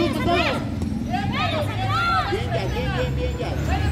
对不对这里边角边边